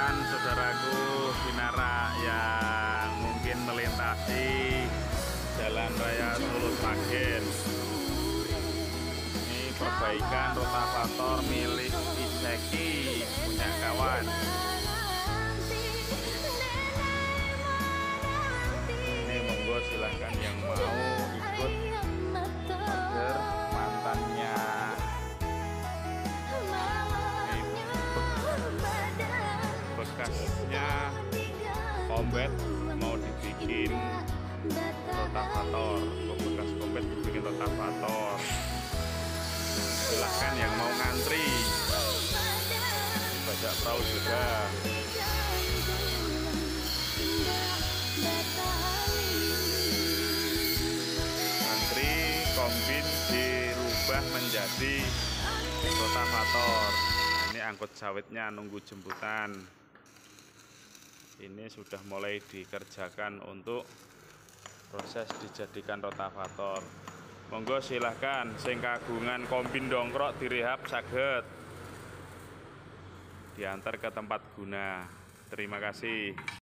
saudaraku Binara yang mungkin melintasi Jalan Raya Solo Sragen Ini perbaikan rotavator milik Iseki punya kawan kombet mau dibikin rotavator bekas kombet dibikin rotavator silahkan yang mau ngantri. Bajak perahu juga. Ngantri kombin dirubah menjadi rotavator ini angkut sawitnya nunggu jemputan ini sudah mulai dikerjakan untuk proses dijadikan rotavator monggo silahkan sing kagungan kombin dongkrok direhab saged. Diantar ke tempat guna. Terima kasih